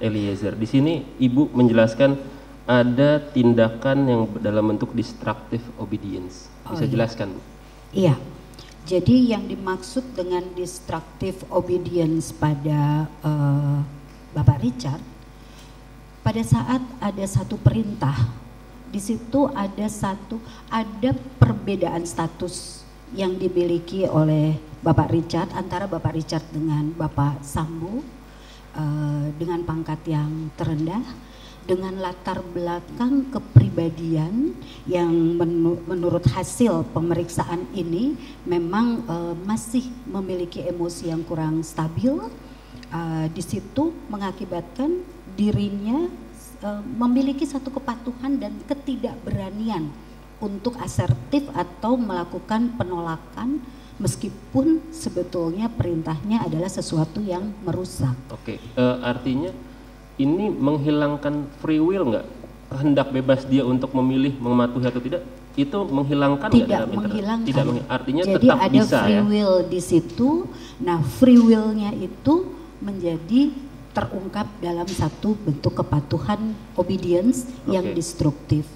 Eliezer. Di sini Ibu menjelaskan ada tindakan yang dalam bentuk destructive obedience. Bisa Oh, iya. jelaskan, Bu? Iya. Jadi yang dimaksud dengan destructive obedience pada eh, Bapak Richard pada saat ada satu perintah di situ ada satu ada perbedaan status yang dimiliki oleh Bapak Richard antara Bapak Richard dengan Bapak Sambo eh, dengan pangkat yang terendah dengan latar belakang kepribadian yang menu- menurut hasil pemeriksaan ini memang eh, masih memiliki emosi yang kurang stabil. Eh, di situ mengakibatkan dirinya eh, memiliki satu kepatuhan dan ketidakberanian untuk asertif atau melakukan penolakan meskipun sebetulnya perintahnya adalah sesuatu yang merusak. Oke, eh, artinya ini menghilangkan free will nggak? Kehendak bebas dia untuk memilih mematuhi atau tidak? Itu menghilangkan tidak menghilangkan. Tidak menghi- artinya Jadi tetap ada bisa free ya. will di situ. Nah, free will-nya itu menjadi terungkap dalam satu bentuk kepatuhan obedience yang Oke. destruktif.